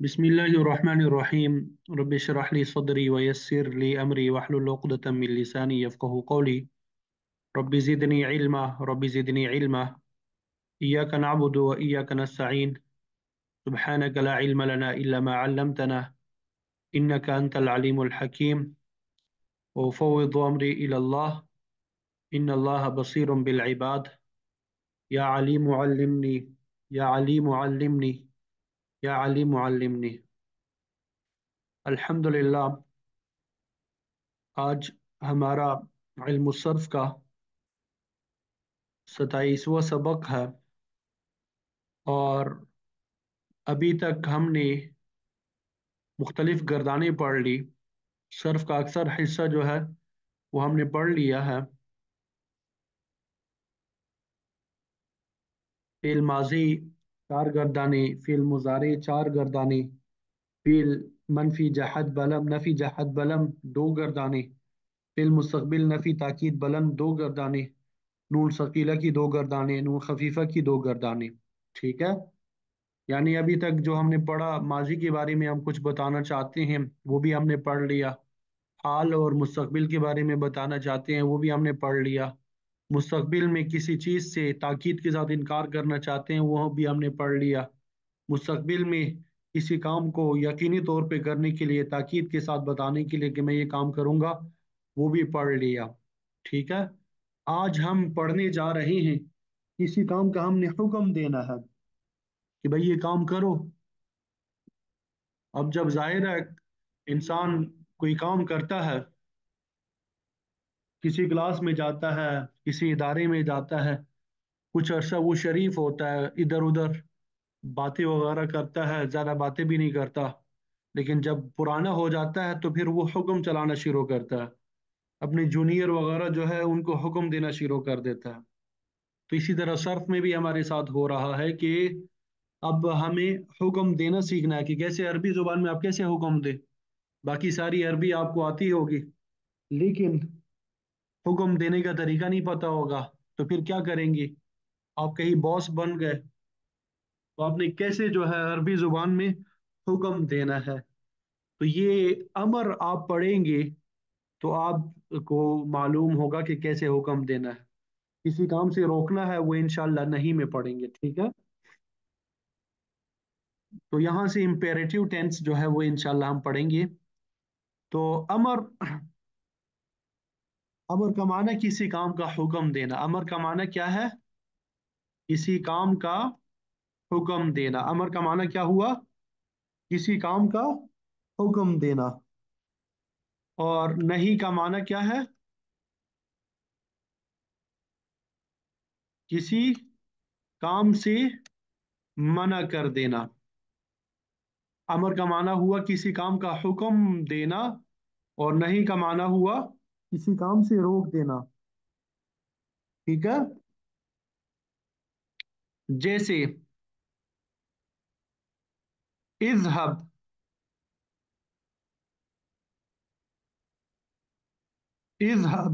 بسم الله الرحمن الرحيم. رب اشرح لي صدري ويسر لي أمري واحلل عقدة من لساني يفقه قولي. رب زدني علما. رب زدني علما. إياك نعبد وإياك نستعين. سبحانك لا علم لنا إلا ما علمتنا. إنك أنت العليم الحكيم. وأفوض أمري إلى الله. إن الله بصير بالعباد. يا عليم علمني. يا عليم علمني. یا علیم معلمنی الحمدللہ آج ہمارا علم الصرف کا ستائیسواں سبق ہے اور ابھی تک ہم نے مختلف گردانیں پڑھ لی۔ صرف کا اکثر حصہ جو ہے وہ ہم نے پڑھ لیا ہے۔ فعل ماضی چار گردانی فعل مضارع چار گردانی فعل منفی جہد بلم، نفی جہد بلم، دو گردانی فعل مستقبل، نفی تاکید بلند دو گردانی، نون ثقیلہ کی دو گردانی، نون خفیفہ کی دو گردانی، ٹھیک ہے؟ یعنی ابھی تک جو ہم نے پڑھا، ماضی کے بارے میں ہم کچھ بتانا چاہتے ہیں، وہ بھی ہم نے پڑھ لیا۔ حال اور مستقبل کے بارے میں بتانا چاہتے ہیں، وہ بھی ہم نے پڑھ لیا۔ مستقبل میں کسی چیز سے تاکید کے ساتھ انکار کرنا چاہتے ہیں، وہ بھی ہم نے پڑھ لیا۔ مستقبل میں کسی کام کو یقینی طور پہ کرنے کے لیے، تاکید کے ساتھ بتانے کے لیے کہ میں یہ کام کروں گا، وہ بھی پڑھ لیا۔ ٹھیک ہے؟ آج ہم پڑھنے جا رہے ہیں۔ کسی کام کا ہم نے حکم دینا ہے کہ بھائی یہ کام کرو۔ اب جب ظاہر ہے، انسان کوئی کام کرتا ہے کسی کلاس میں جاتا ہے، کسی ادارے میں جاتا ہے، کچھ عرصہ وہ شریف ہوتا ہے، ادھر ادھر باتیں وغیرہ کرتا ہے، زیادہ باتیں بھی نہیں کرتا۔ لیکن جب پرانا ہو جاتا ہے تو پھر وہ حکم چلانا شروع کرتا ہے۔ اپنے جونیئر وغیرہ جو ہے ان کو حکم دینا شروع کر دیتا ہے۔ تو اسی طرح صرف میں بھی ہمارے ساتھ ہو رہا ہے کہ اب ہمیں حکم دینا سیکھنا ہے کہ کیسے عربی زبان میں آپ کیسے حکم دے باقی ساری عربی آپ کو آتی ہوگی۔ لیکن حکم دینے کا طریقہ نہیں پتا ہوگا، تو پھر کیا کریں گے؟ آپ کہیں باس بن گئے۔ تو آپ نے کیسے جو ہے عربی زبان میں حکم دینا ہے؟ تو یہ امر آپ پڑھیں گے تو آپ کو معلوم ہوگا کہ کیسے حکم دینا ہے۔ کسی کام سے روکنا ہے، وہ انشاءاللہ نہیں میں پڑھیں گے، ٹھیک ہے؟ تو یہاں سے امپیریٹیو ٹینس جو ہے وہ انشاءاللہ ہم پڑھیں گے۔ تو امر امر کا معنی کسی کام کا حکم دینا۔ امر کا معنی کیا ہے؟ کسی کام کا حکم دینا۔ امر کا معنی کیا ہوا؟ کسی کام کا حکم دینا۔ اور نہیں کا معنی کیا ہے؟ کسی کام سے منع کر دینا۔ امر کا معنی ہوا کسی کام کا حکم دینا اور نہیں کا معنی ہوا کسی کام سے روک دینا۔ ٹھیک ہے؟ جیسے، اذهب۔ اذهب۔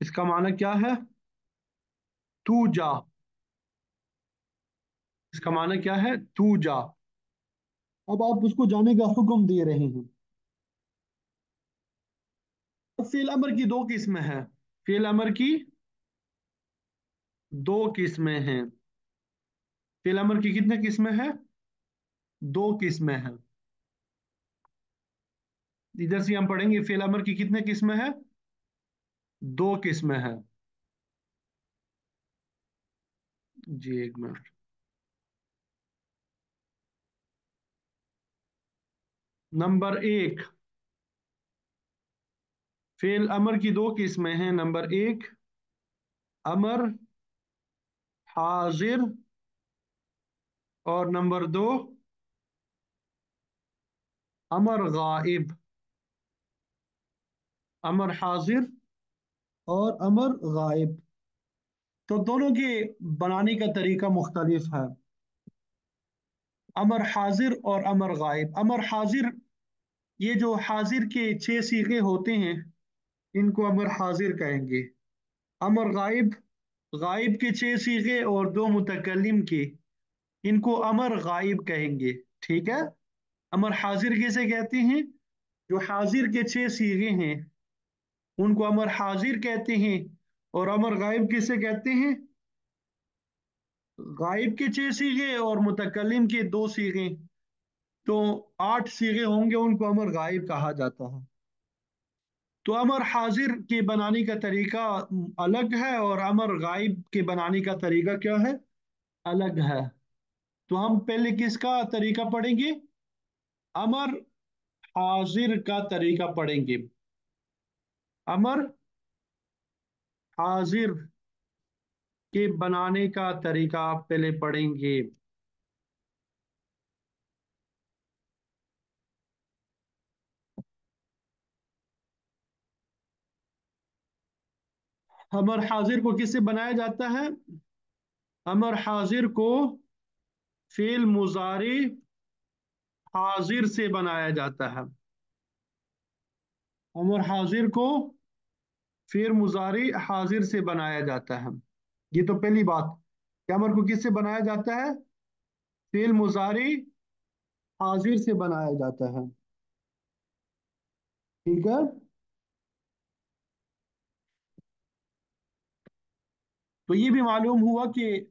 اس کا معنی کیا ہے؟ تو جا اس کا معنی کیا ہے؟ تو جا اب آپ اس کو جانے کا حکم دے رہے ہیں۔ فیل امر کی دو قسمیں ہیں۔ فیل امر کی دو قسمیں ہیں۔ فیل امر کی کتنے قسمیں ہیں؟ دو قسمیں ہیں۔ ادھر سے ہم پڑھیں گے فیل امر کی کتنے قسمیں ہیں؟ دو قسمیں ہیں۔ جی ایک منٹ۔ نمبر ایک۔ فیل امر کی دو قسمیں ہیں۔ نمبر ایک، امر حاضر، اور نمبر دو، امر غائب۔ امر حاضر اور امر غائب۔ تو دونوں کے بنانے کا طریقہ مختلف ہے۔ امر حاضر اور امر غائب۔ امر حاضر یہ جو حاضر کے چھ سیغے ہوتے ہیں، ان کو امر حاضر کہیں گے۔ امر غائب غائب کے چھ سیغے اور دو متکلم کے، ان کو امر غائب کہیں گے۔ ٹھیک ہے؟ امر حاضر کیسے کہتے ہیں؟ جو حاضر کے چھ سیغے ہیں، ان کو امر حاضر کہتے ہیں۔ اور امر غائب کسے کہتے ہیں؟ غائب کے چھ سیغے اور متکلم کے دو سیغے۔ تو آٹھ سیغے ہوں گے ان کو امر غائب کہا جاتا ہے۔ تو امر حاضر کے بنانے کا طریقہ الگ ہے اور امر غائب کے بنانے کا طریقہ کیا ہے؟ الگ ہے۔ تو ہم پہلے کس کا طریقہ پڑھیں گے؟ امر حاضر کا طریقہ پڑھیں گے۔ امر حاضر کے بنانے کا طریقہ پہلے پڑھیں گے۔ امر حاضر کو کس سے بنایا جاتا ہے؟ امر حاضر کو فیل مزاری حاضر سے بنایا جاتا ہے۔ امر حاضر کو فیر مزاری حاضر سے بنایا جاتا ہے۔ یہ تو پہلی بات، کہ امر کو کس سے بنایا جاتا ہے؟ فیل مزاری حاضر سے بنایا جاتا ہے۔ ٹھیک ہے؟ تو یہ بھی معلوم ہوا کہ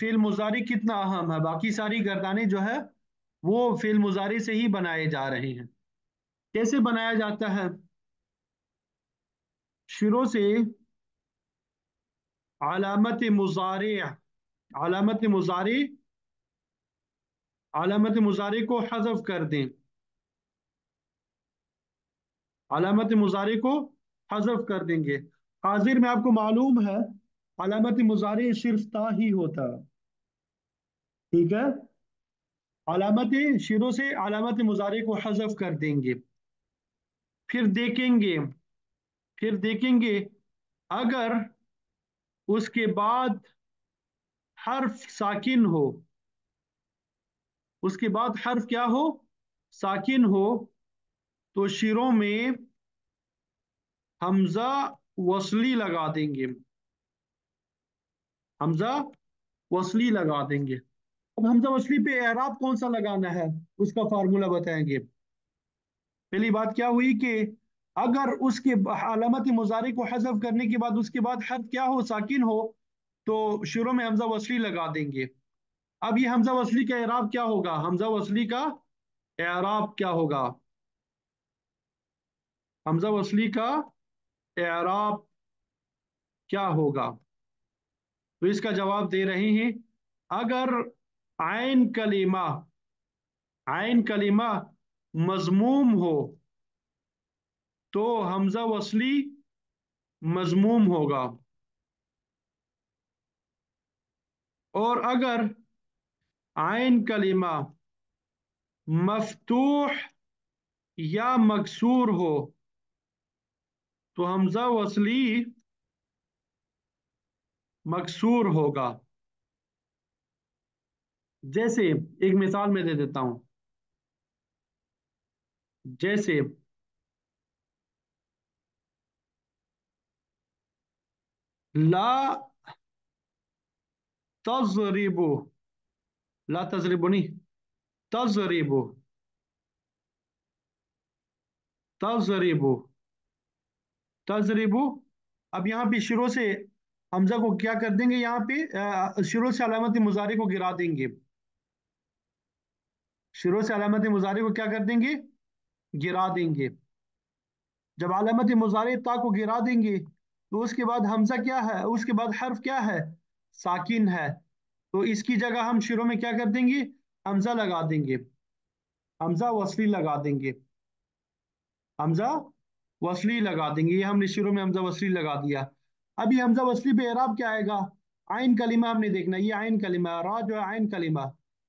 فیل مزاری کتنا اہم ہے۔ باقی ساری گردانے جو ہے وہ فیل مزاری سے ہی بنائے جا رہے ہیں۔ کیسے بنایا جاتا ہے؟ شروع سے علامت مزارع علامت مزارع علامت مزارع کو حذف کر دیں۔ علامت مزارع کو حذف کر دیں گے۔ حاضر، میں آپ کو معلوم ہے علامت مزارع صرف تا ہی ہوتا۔ ٹھیک ہے؟ علامت شروع سے علامت مزارع کو حذف کر دیں گے۔ پھر دیکھیں گے۔ پھر دیکھیں گے۔ اگر اس کے بعد حرف ساکن ہو، اس کے بعد حرف کیا ہو؟ ساکن ہو۔ تو شیروں میں حمزہ وصلی لگا دیں گے۔ حمزہ وصلی لگا دیں گے۔ اب حمزہ وصلی پہ اعراب کون سا لگانا ہے؟ اس کا فارمولہ بتائیں گے۔ پہلی بات کیا ہوئی کہ اگر اس کے علامت مظاہرے کو حذف کرنے کے بعد اس کے بعد حرف کیا ہو، ساکن ہو، تو شروع میں حمزہ وصلی لگا دیں گے۔ اب یہ حمزہ وصلی کا اعراب کیا ہوگا؟ حمزہ وصلی کا اعراب کیا ہوگا؟ حمزہ وصلی کا اعراب کیا ہوگا؟ تو اس کا جواب دے رہے ہیں۔ اگر عین کلمہ عین کلمہ مضموم ہو، تو حمزہ وصلی مضموم ہوگا۔ اور اگر عین کلمہ مفتوح یا مکسور ہو، تو حمزہ وصلی مکسور ہوگا۔ جیسے ایک مثال میں دے دیتا ہوں۔ جیسے لا تضربو لا تضربو نہیں، تضربو تضربو تضربو۔ اب یہاں پہ شروع سے حمزہ کو کیا کر دیں گے یہاں پہ؟ شروع سے علامت مظاہرے کو گرا دیں گے۔ شروع سے علامت مظاہرے کو کیا کر دیں گے؟ گرا دیں گے۔ جب علامت مظاہرے تا کو گرا دیں گے، تو اس کے بعد حمزہ کیا ہے؟ اس کے بعد حرف کیا ہے؟ ساکن ہے۔ تو اس کی جگہ ہم شروع میں کیا کر دیں گے؟ حمزہ لگا دیں گے۔ حمزہ وصلی لگا دیں گے۔ حمزہ وصلی لگا دیں گے۔ یہ ہم نے شروع میں حمزہ وصلی لگا دیا۔ ابھی حمزہ وصلی پہ اعراب کیا آئے گا؟ آئین کلمہ ہم نے دیکھنا یہ آئین کلمہ را جو ہے آئین کلمہ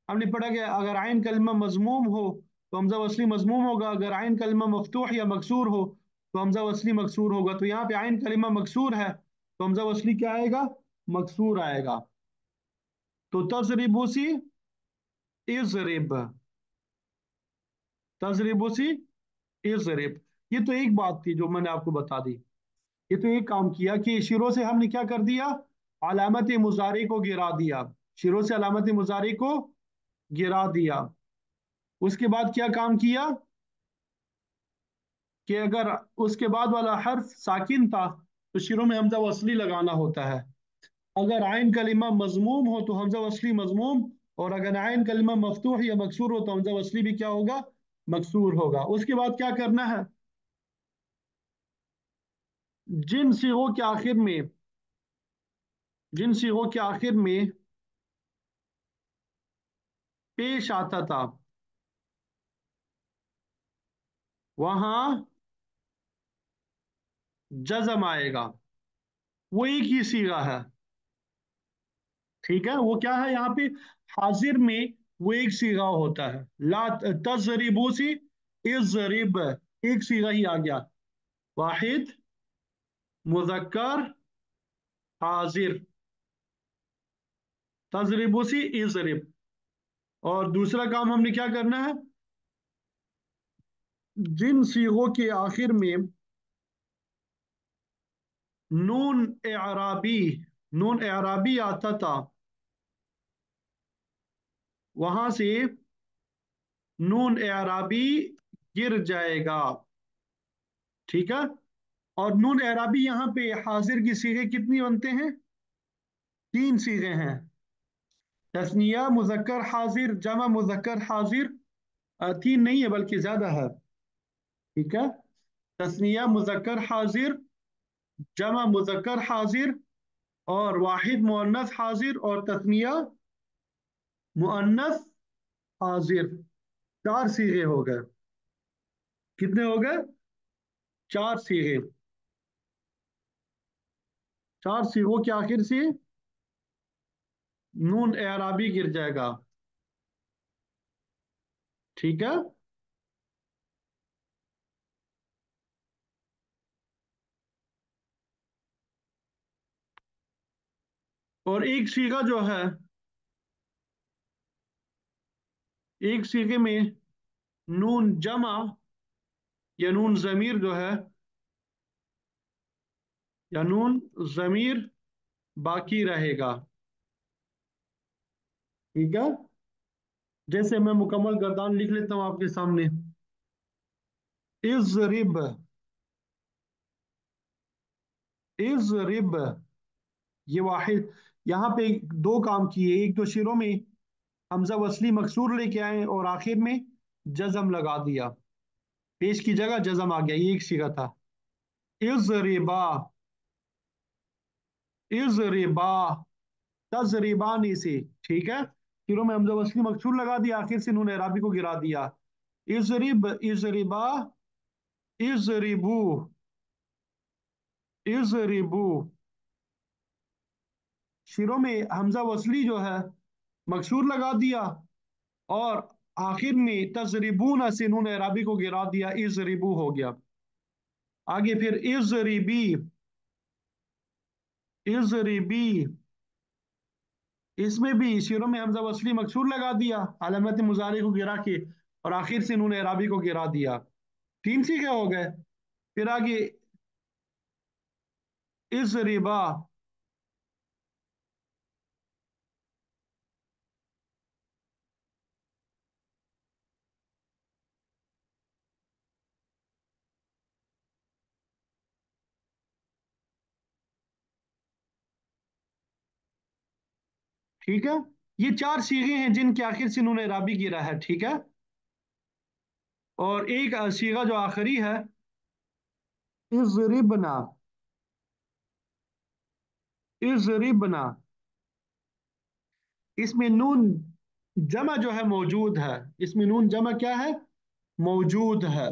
ہم نے پڑھا کہ اگر آئین کلمہ مضموم ہو تو حمزہ وصلی مضموم ہوگا، اگر آئین کلمہ مفتوح یا مکسور ہو تو حمزہ وصلی مکسور ہوگا۔ تو یہاں پہ آئین کلمہ مکسور ہے تو حمزہ وصلی کیا آئے گا؟ مکسور آئے گا۔ تو تضربوسی اضرب۔ تضربوسی اضرب۔ یہ تو ایک بات تھی جو میں نے آپ کو بتا دی۔ یہ تو ایک کام کیا کہ شروع سے ہم نے کیا کر دیا؟ علامت مزاری کو گرا دیا۔ شروع سے علامت مزاری کو گرا دیا۔ اس کے بعد کیا کام کیا؟ کہ اگر اس کے بعد والا حرف ساکن تھا، تو شروع میں حمزہ وصلی لگانا ہوتا ہے۔ اگر عین کلمہ مضموم ہو، تو حمزہ وصلی مضموم۔ اور اگر عین کلمہ مفتوح یا مکسور ہو، تو حمزہ وصلی بھی کیا ہوگا؟ مکسور ہوگا۔ اس کے بعد کیا کرنا ہے؟ جن سیغوں کے آخر میں، جن سیغوں کے آخر میں پیش آتا تھا۔ وہاں جزم آئے گا۔ وہ ایک ہی سیگا ہے۔ ٹھیک ہے؟ وہ کیا ہے یہاں پہ؟ حاضر میں وہ ایک سیگا ہوتا ہے۔ لا تزریبو سی ازریب ایک سیگا ہی آ گیا۔ واحد۔ مذکر، حاضر۔ تزریبو سی ازریب اور دوسرا کام ہم نے کیا کرنا ہے؟ جن سیغوں کے آخر میں نون اعرابی نون اعرابی آتا تھا۔ وہاں سے نون اعرابی گر جائے گا۔ ٹھیک ہے؟ اور نون اعرابی یہاں پہ حاضر کی سیغے کتنی بنتے ہیں؟ تین سیغے ہیں۔ تسنیہ مذکر، حاضر، جمع، مذکر، حاضر تین نہیں ہے بلکہ زیادہ ہے۔ ٹھیک ہے؟ تسنیہ مذکر، حاضر، جمع، مذکر، حاضر اور واحد معنس حاضر اور تسنیہ معنس حاضر۔ چار سیغے ہو گئے۔ کتنے ہو گئے؟ چار سیغے۔ چار سیغوں کے آخر سے نون اعرابی گر جائے گا۔ ٹھیک ہے؟ اور ایک سیگا جو ہے، ایک سیگے میں نون جمع یا نون ضمیر جو ہے یا نون ضمیر باقی رہے گا۔ ٹھیک ہے؟ جیسے میں مکمل گردان لکھ لیتا ہوں آپ کے سامنے۔ از رب از رب یہ واحد۔ یہاں پہ دو کام کیے۔ ایک تو شروع میں حمزہ وصلی مقصور لے کے آئے اور آخر میں جزم لگا دیا۔ پیش کی جگہ جزم آ گیا۔ یہ ایک سیگا تھا۔ از ربا از ربا تزریبانی سے، ٹھیک ہے؟ شروع میں حمزہ وصلی مقصور لگا دیا، آخر سے نون عرابی کو گرا دیا۔ از رب از ربا از ربو از ربو شروع میں حمزہ وصلی جو ہے مقصور لگا دیا اور آخر میں تزریبون سے نون عرابی کو گرا دیا ازریبو ہو گیا۔ آگے پھر ازریبی ازریبی اس میں بھی شیروں میں حمزہ وصلی مقصور لگا دیا، علامت مظاہرے کو گرا کے اور آخر سے انہوں نے عرابی کو گرا دیا۔ تین سیکھے ہو گئے۔ پھر آگے۔ ازریبا ٹھیک ہے؟ یہ چار سیغے ہیں جن کے آخر سے نون عرابی گرا ہے، ٹھیک ہے؟ اور ایک سیغہ جو آخری ہے، اضربنا اضربنا۔ اس میں نون جمع جو ہے موجود ہے، اس میں نون جمع کیا ہے؟ موجود ہے۔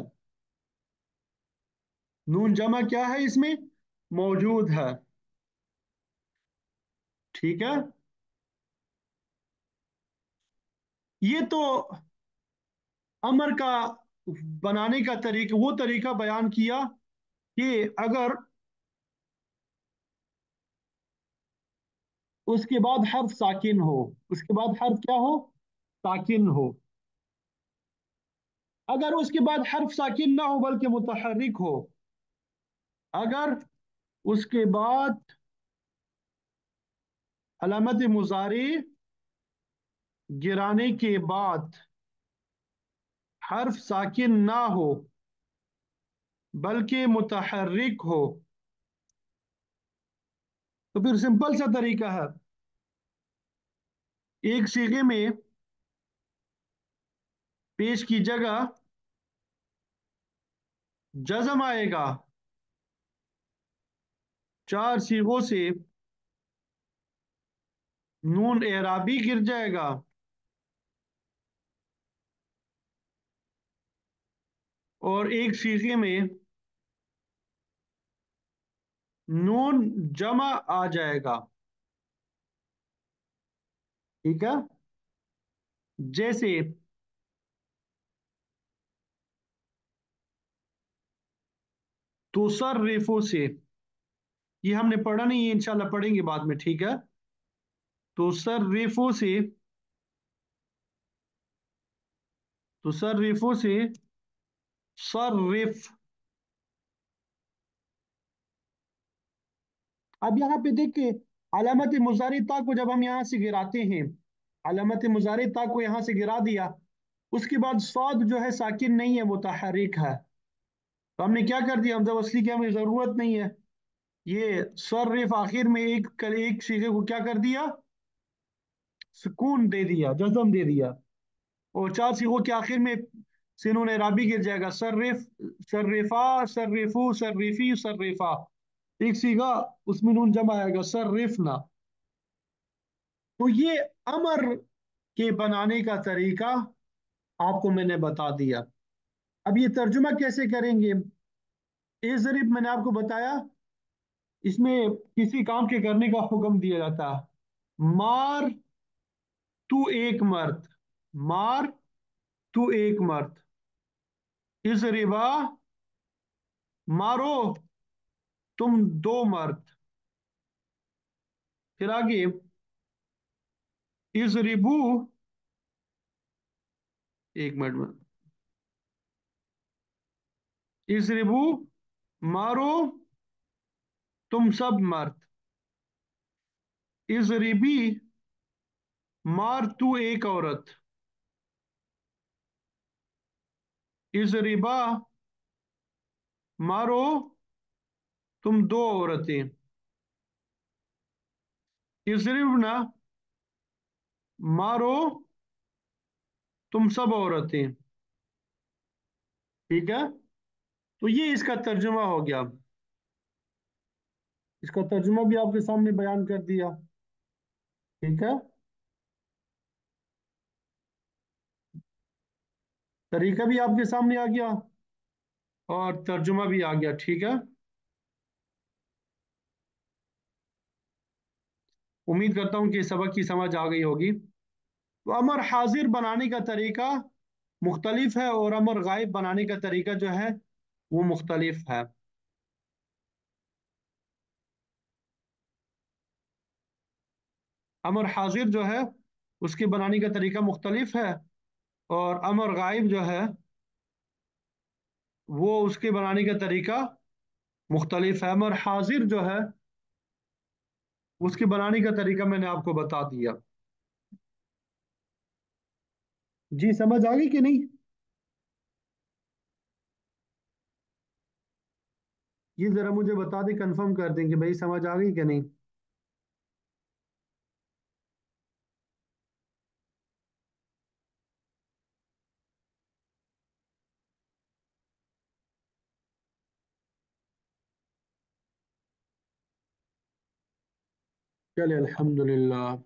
نون جمع کیا ہے اس میں؟ موجود ہے۔ ٹھیک ہے؟ یہ تو امر کا بنانے کا طریقہ، وہ طریقہ بیان کیا کہ اگر اس کے بعد حرف ساکن ہو، اس کے بعد حرف کیا ہو؟ ساکن ہو۔ اگر اس کے بعد حرف ساکن نہ ہو بلکہ متحرک ہو، اگر اس کے بعد علامت مزاری گرانے کے بعد حرف ساکن نہ ہو، بلکہ متحرک ہو۔ تو پھر سمپل سا طریقہ ہے۔ ایک سیگے میں پیش کی جگہ جزم آئے گا۔ چار سیغوں سے نون اعرابی گر جائے گا۔ اور ایک سیغے میں نون جمع آ جائے گا۔ ٹھیک ہے؟ جیسے تو سر ریفو سے۔ یہ ہم نے پڑھا نہیں، یہ انشاءاللہ پڑھیں گے بعد میں، ٹھیک ہے؟ تو سر ریفو سے تو سر ریفو سے سر ریف اب یہاں پہ دیکھیں علامت مزاری تا کو جب ہم یہاں سے گراتے ہیں، علامت مزاری تا کو یہاں سے گرا دیا، اس کے بعد سعود جو ہے ساکن نہیں ہے، وہ تحریک ہے۔ تو ہم نے کیا کر دیا؟ ہم اصلی کی ہمیں ضرورت نہیں ہے۔ یہ سر ریف آخر میں ایک ایک سیغے کو کیا کر دیا؟ سکون دے دیا، جزم دے دیا۔ اور چار سیغوں کے آخر میں سنون عرابی گر جائے گا سر ریف سر ریفا سر سر ریفی سر ریفا ایک سیگا اس میں نون جمع آئے گا سر تو یہ امر کے بنانے کا طریقہ آپ کو میں نے بتا دیا۔ اب یہ ترجمہ کیسے کریں گے؟ اے ضریب، میں نے آپ کو بتایا، اس میں کسی کام کے کرنے کا حکم دیا جاتا مار تو ایک مرد، مار تو ایک مرد۔ اس ربا مارو تم دو مرد پھر آگے اس ربو ایک منٹ میں اس ربو مارو تم سب مرد از ریبی مار تو ایک عورت از ریبا مارو تم دو عورتیں۔ از ریبنا مارو تم سب عورتیں۔ ٹھیک ہے؟ تو یہ اس کا ترجمہ ہو گیا۔ اس کا ترجمہ بھی آپ کے سامنے بیان کر دیا۔ ٹھیک ہے؟ طریقہ بھی آپ کے سامنے آ گیا اور ترجمہ بھی آ گیا، ٹھیک ہے؟ امید کرتا ہوں کہ سبق کی سمجھ آ گئی ہوگی۔ تو امر حاضر بنانے کا طریقہ مختلف ہے اور امر غائب بنانے کا طریقہ جو ہے وہ مختلف ہے۔ امر حاضر جو ہے اس کے بنانے کا طریقہ مختلف ہے۔ اور امر غائب جو ہے، وہ اس کے بنانے کا طریقہ مختلف ہے۔ امر حاضر جو ہے، اس کے بنانے کا طریقہ میں نے آپ کو بتا دیا۔ جی سمجھ آ گئی کہ نہیں؟ یہ ذرا مجھے بتا دیں کنفرم کر دیں کہ بھائی سمجھ آ گئی کہ نہیں۔ چلے الحمد للہ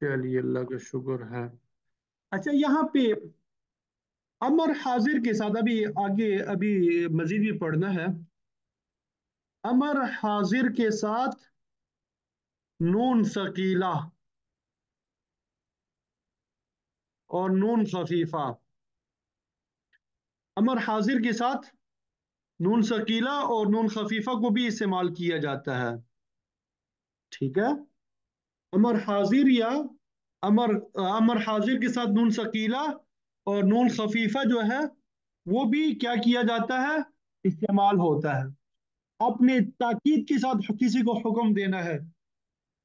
چلیے، اللہ کا شکر ہے۔ اچھا یہاں پہ امر حاضر کے ساتھ، ابھی آگے، ابھی مزید بھی پڑھنا ہے۔ امر حاضر کے ساتھ نون ثقیلہ اور نون خفیفہ۔ امر حاضر کے ساتھ نون ثقیلہ اور نون خفیفہ کو بھی استعمال کیا جاتا ہے۔ ٹھیک ہے۔ امر حاضر یا امر امر حاضر کے ساتھ نون ثقیلہ اور نون خفیفہ جو ہے، وہ بھی کیا کیا جاتا ہے؟ استعمال ہوتا ہے۔ اپنے تاکید کے ساتھ کسی کو حکم دینا ہے۔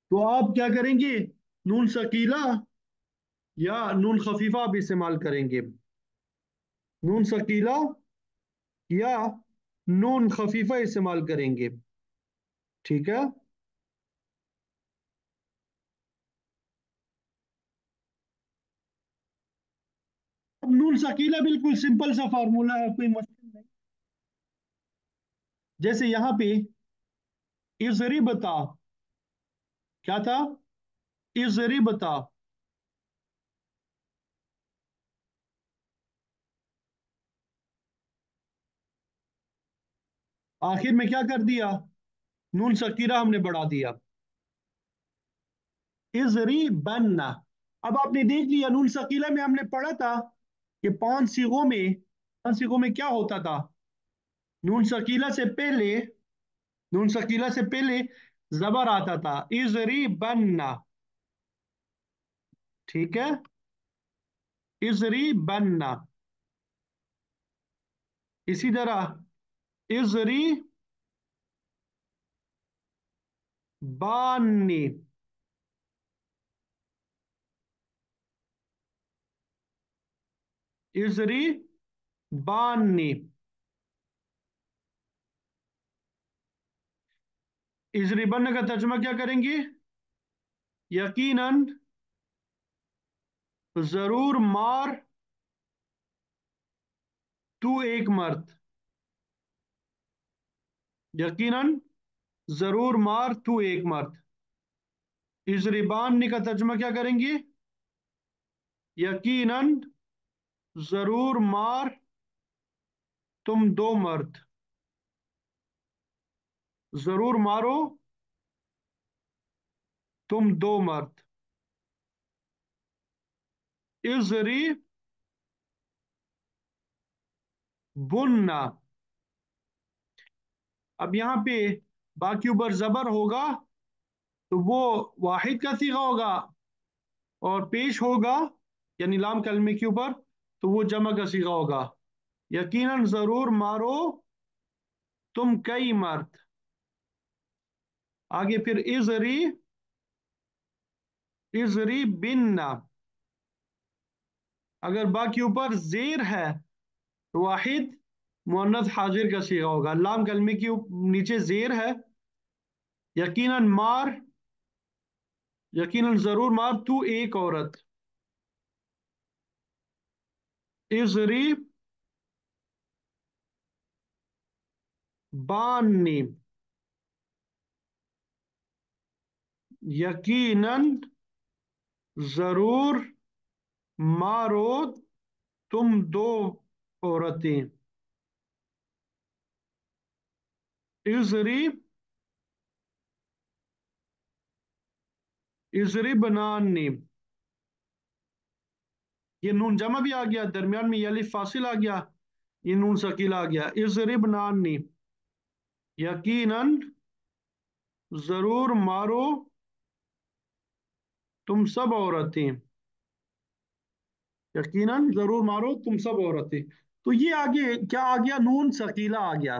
تو آپ کیا کریں گے؟ نون سکیلا یا نون خفیفہ آپ استعمال کریں گے۔ نون سکیلا یا نون خفیفہ استعمال کریں گے۔ ٹھیک ہے؟ نون سکیلا بالکل سمپل سا فارمولا ہے، کوئی مشکل نہیں۔ جیسے یہاں پہ ازری بتا کیا تھا؟ ازری بتا آخر میں کیا کر دیا؟ نون سکیرہ ہم نے بڑھا دیا۔ ازری بننا اب آپ نے دیکھ لیا، نون سکیلہ میں ہم نے پڑھا تھا کہ پانچ سیغوں میں، پانچ سیغوں میں کیا ہوتا تھا؟ نون سکیلہ سے پہلے، نون سکیلہ سے پہلے زبر آتا تھا۔ ازری بننا ٹھیک ہے؟ ازری بننا اسی طرح ازری بانی ازری بانی ازری بننے کا ترجمہ کیا کریں گے؟ یقیناً ضرور مار تو ایک مرد۔ یقیناً ضرور مار تو ایک مرد۔ ازریبان کا ترجمہ کیا کریں گے یقیناً ضرور مار تم دو مرد۔ ضرور مارو تم دو مرد۔ ازری بننا اب یہاں پہ باقی اوپر زبر ہوگا تو وہ واحد کا سیغہ ہوگا اور پیش ہوگا یعنی لام کلمے کے اوپر، تو وہ جمع کا سیغہ ہوگا۔ یقیناً ضرور مارو تم کئی مرد۔ آگے پھر ازری ازری بننا اگر باقی اوپر زیر ہے تو واحد مونت حاضر کا سیغہ ہوگا۔ لام کلمے کی نیچے زیر ہے۔ یقیناً مار، یقیناً ضرور مار تو ایک عورت۔ ازری بانی یقیناً ضرور مارو تم دو عورتیں۔ ازری ازری بنانی یہ نون جمع بھی آ گیا، درمیان میں یہ فاصل آ گیا، یہ نون سکیل آ گیا۔ ازری بنانی یقیناً ضرور مارو تم سب عورتیں۔ یقیناً ضرور مارو تم سب عورتیں۔ تو یہ آگے کیا آ گیا؟ نون سکیلا آ گیا۔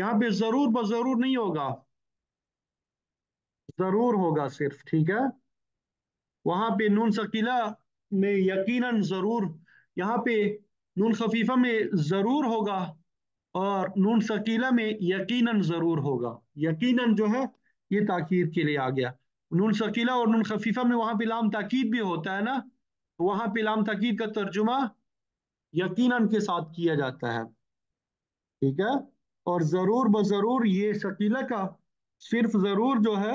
یہاں پہ ضرور بضرور نہیں ہوگا۔ ضرور ہوگا صرف، ٹھیک ہے؟ وہاں پہ نون سکیلا میں یقیناً ضرور، یہاں پہ نون خفیفہ میں ضرور ہوگا اور نون سکیلا میں یقیناً ضرور ہوگا۔ یقیناً جو ہے، یہ تاکید کے لیے آ گیا۔ نون سکیلا اور نون خفیفہ میں وہاں پہ لام تاکید بھی ہوتا ہے نا؟ وہاں پہ لام تاکید کا ترجمہ یقیناً کے ساتھ کیا جاتا ہے۔ ٹھیک ہے؟ اور ضرور بضرور یہ شکیلہ کا صرف ضرور جو ہے،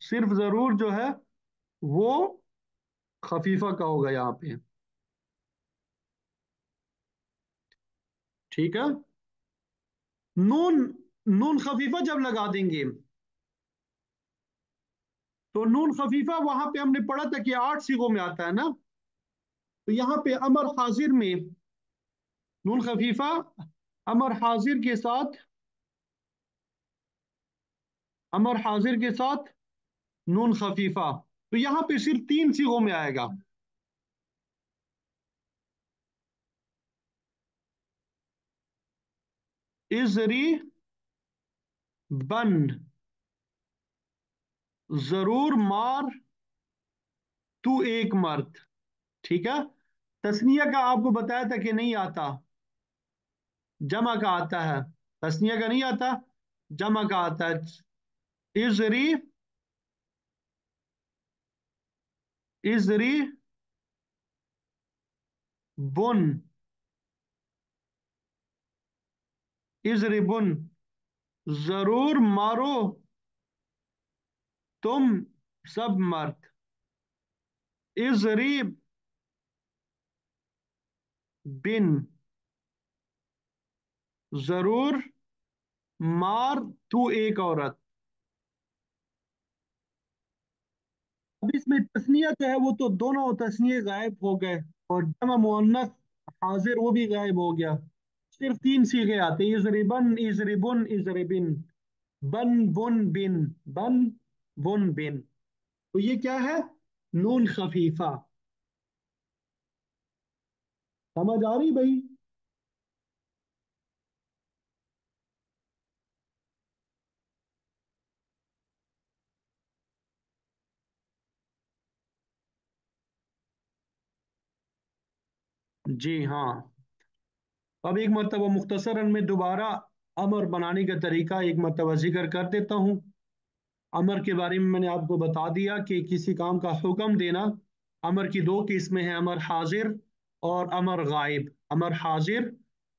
صرف ضرور جو ہے، وہ خفیفہ کا ہوگا یہاں پہ۔ ٹھیک ہے؟ نون نون خفیفہ جب لگا دیں گے، تو نون خفیفہ وہاں پہ ہم نے پڑھا تھا کہ آٹھ سیگوں میں آتا ہے نا؟ تو یہاں پہ امر حاضر میں نون خفیفہ امر حاضر کے ساتھ امر حاضر کے ساتھ نون خفیفہ تو یہاں پہ صرف تین سیغوں میں آئے گا۔ ازری بن، ضرور مار، تو ایک مرد۔ ٹھیک ہے؟ تسنیہ کا آپ کو بتایا تھا کہ نہیں آتا۔ جمع کا آتا ہے۔ تسنیہ کا نہیں آتا، جمع کا آتا ہے۔ ازری ازری بن۔ ازری بن، ضرور مارو۔ تم سب مرد۔ ازری بن۔ ضرور مار تو ایک عورت۔ اب اس میں تسنیہ جو ہے وہ تو دونوں تسنیہ غائب ہو گئے اور جمع مؤنث حاضر وہ بھی غائب ہو گیا۔ صرف تین سیغے آتے ازربن ازربن ازربن بن بن بن۔ بن بن بن۔ تو یہ کیا ہے؟ نون خفیفہ۔ سمجھ آ رہی بھائی؟ جی ہاں۔ اب ایک مرتبہ مختصرا میں دوبارہ امر بنانے کا طریقہ ایک مرتبہ ذکر کر دیتا ہوں۔ امر کے بارے میں میں نے آپ کو بتا دیا کہ کسی کام کا حکم دینا، امر کی دو قسمیں ہیں، امر حاضر اور امر غائب۔ امر حاضر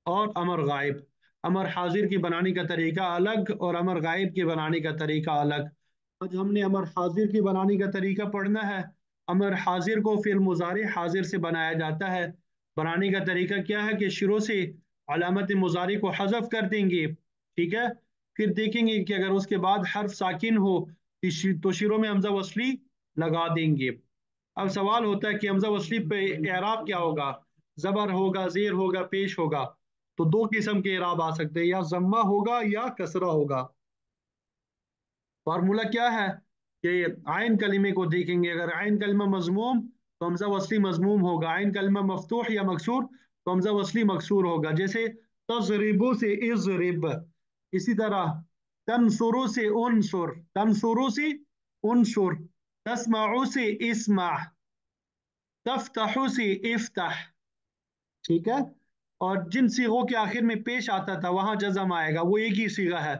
اور امر غائب۔ امر حاضر کی بنانے کا طریقہ الگ اور امر غائب کی بنانے کا طریقہ الگ۔ آج ہم نے امر حاضر کی بنانے کا طریقہ پڑھنا ہے۔ امر حاضر کو فی المزارع حاضر سے بنایا جاتا ہے۔ بنانے کا طریقہ کیا ہے کہ شروع سے علامت مزاری کو حذف کر دیں گے، ٹھیک ہے؟ پھر دیکھیں گے کہ اگر اس کے بعد حرف ساکن ہو تو شروع میں حمزہ وصلی لگا دیں گے۔ اب سوال ہوتا ہے کہ حمزہ وصلی پہ اعراب کیا ہوگا؟ زبر ہوگا، زیر ہوگا، پیش ہوگا۔ تو دو قسم کے اعراب آ سکتے ہیں، یا ضمہ ہوگا یا کسرہ ہوگا۔ فارمولہ کیا ہے کہ آئین کلمے کو دیکھیں گے۔ اگر آئین کلمہ مضموم تو حمزہ وصلی مضموم ہوگا۔ عین کلمہ مفتوح یا مکسور تو حمزہ وصلی مکسور ہوگا۔ جیسے تضربو سے اضرب، اسی طرح تنصرو سے انصر، تنصرو سے انصر، تسمعو سے اسمع، تفتحو سے افتح، ٹھیک ہے؟ اور جن سیغوں کے آخر میں پیش آتا تھا، وہاں جزم آئے گا۔ وہ ایک ہی سیغہ ہے۔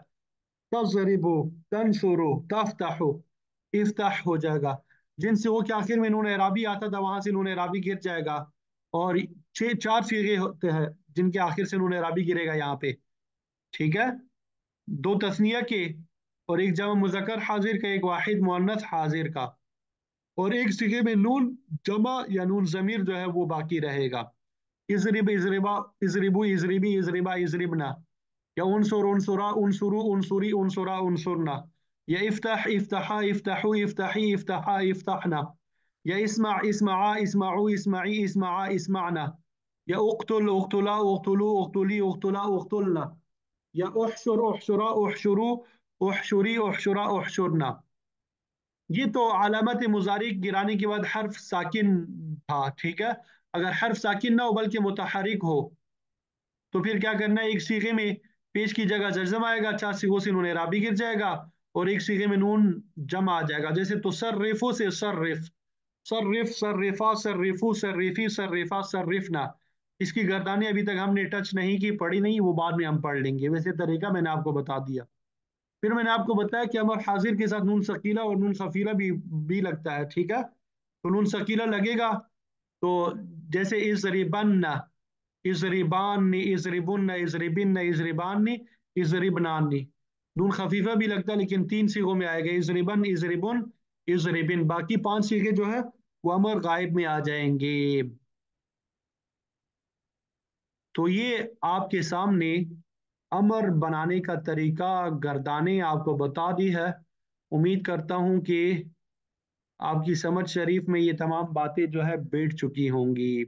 تضربو، تنصرو، تفتحو، افتح ہو جائے گا۔ جن سے وہ کے آخر میں نون عرابی آتا تھا، وہاں سے نون عرابی گر جائے گا۔ اور چھ، چار سیغے ہوتے ہیں جن کے آخر سے نون عرابی گرے گا یہاں پہ۔ ٹھیک ہے؟ دو تسنیہ کے اور ایک جمع مذکر حاضر کا، ایک واحد مونس حاضر کا۔ اور ایک سیغے میں نون جمع یا نون ضمیر جو ہے وہ باقی رہے گا۔ ازرب ازربا ازربو ازربی ازربا ازربنا یا انصر، انصرا، انصرو، انصری، انصرا، انصرنا۔ یا افتح افتحا افتحو افتحی افتحا افتحنا. یا اسمع اسمعا اسمعو اسمعی اسمعا اسمعنا. یا اقتل اقتلا اقتلو اقتلی اقتلا اقتلنا. یا احشر احشرا احشرو احشری احشرا احشرنا. یہ تو علامت مزاری گرانے کے بعد حرف ساکن تھا، ٹھیک ہے؟ اگر حرف ساکن نہ ہو بلکہ متحرک ہو، تو پھر کیا کرنا ہے؟ ایک سیغے میں پیش کی جگہ جزم آئے گا، چار سیغوں سے انہوں نے رابی گر جائے گا اور ایک سیغے میں نون جمع آ جائے گا۔ جیسے تو سر ریفو سے سر ریف سر ریف سر ریفا سر ریفو سر ریفی سر ریفا سر ریفنا اس کی گردانی ابھی تک ہم نے ٹچ نہیں کی، پڑھی نہیں، وہ بعد میں ہم پڑھ لیں گے۔ ویسے طریقہ میں نے آپ کو بتا دیا۔ پھر میں نے آپ کو بتایا کہ امر حاضر کے ساتھ نون سکیلا اور نون خفیلہ بھی بھی لگتا ہے، ٹھیک ہے؟ تو نون سکیلا لگے گا۔ تو جیسے ازربن، ازربان، ازربن ازربن، ازربان، ازربنان۔ نون خفیفہ بھی لگتا ہے، لیکن تین سیغوں میں آئے گا ازربن ازربن ازربن باقی پانچ سیغے جو ہے، وہ امر غائب میں آ جائیں گے۔ تو یہ آپ کے سامنے امر بنانے کا طریقہ گردانے آپ کو بتا دی ہے۔ امید کرتا ہوں کہ آپ کی سمجھ شریف میں یہ تمام باتیں جو ہے بیٹھ چکی ہوں گی۔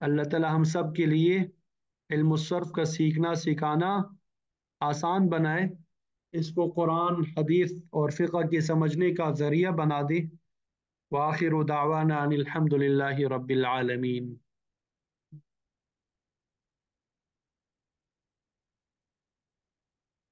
اللہ تعالی ہم سب کے لیے علم الصرف کا سیکھنا، سکھانا آسان بنائے، اس کو قرآن، حدیث اور فقہ کے سمجھنے کا ذریعہ بنا دے۔ وآخر دعوانا ان الحمد للہ رب العالمین۔